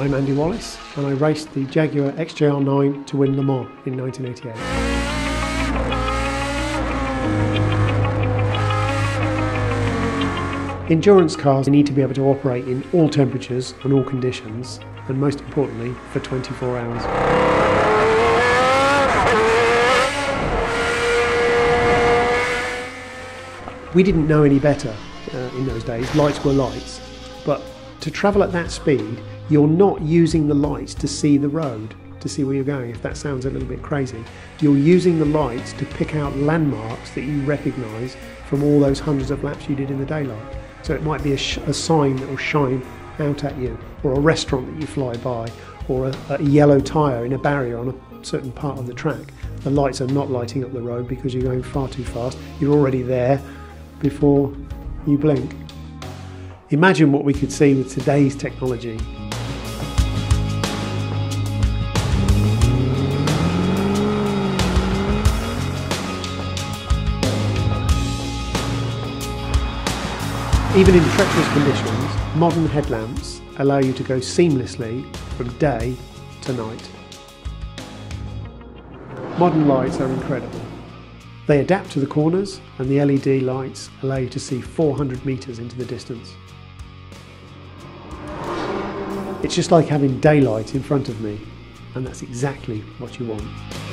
I'm Andy Wallace and I raced the Jaguar XJR9 to win Le Mans in 1988. Endurance cars need to be able to operate in all temperatures and all conditions and most importantly for 24 hours. We didn't know any better uh, in those days. Lights were lights. But to travel at that speed, you're not using the lights to see the road, to see where you're going, if that sounds a little bit crazy. You're using the lights to pick out landmarks that you recognise from all those hundreds of laps you did in the daylight. So it might be a, a sign that will shine out at you, or a restaurant that you fly by, or a, a yellow tyre in a barrier on a certain part of the track. The lights are not lighting up the road because you're going far too fast. You're already there before you blink. Imagine what we could see with today's technology. Even in treacherous conditions, modern headlamps allow you to go seamlessly from day to night. Modern lights are incredible. They adapt to the corners and the LED lights allow you to see 400 metres into the distance. It's just like having daylight in front of me and that's exactly what you want.